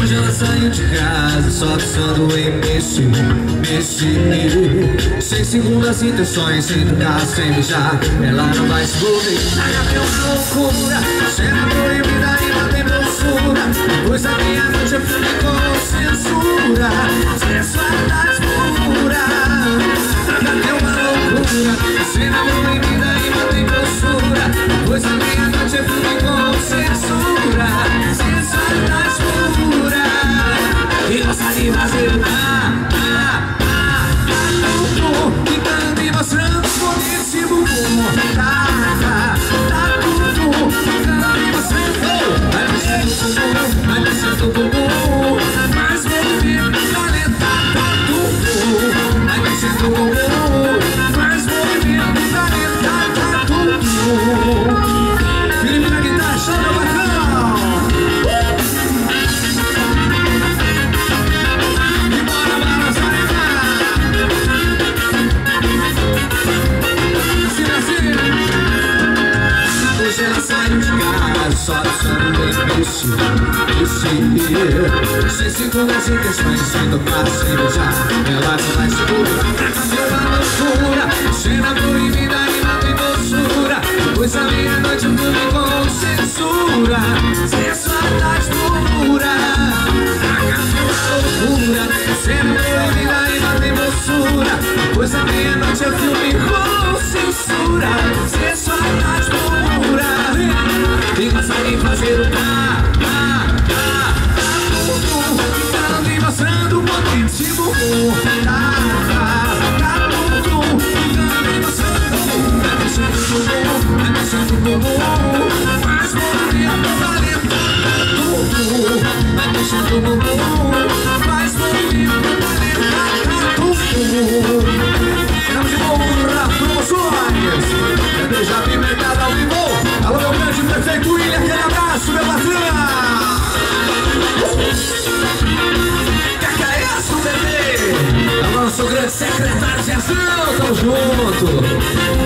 Hoje ela saiu de casa só pensando em mexer, mexer Sem segundas intenções, sem tocar, sem beijar Ela não vai se envolver. Na é uma loucura Cena proibida e não tem postura Pois a minha noite é filme com censura. Sensualidade pura Na é uma loucura Cena proibida I feel bad. Só pensando em mexer, mexer Sem intenções, sem tocar, sem beijar Ela não vai segurar uma loucura Cena E gosta abraço, meu patrão Que que é isso, nosso grande secretário Zezão, tamo junto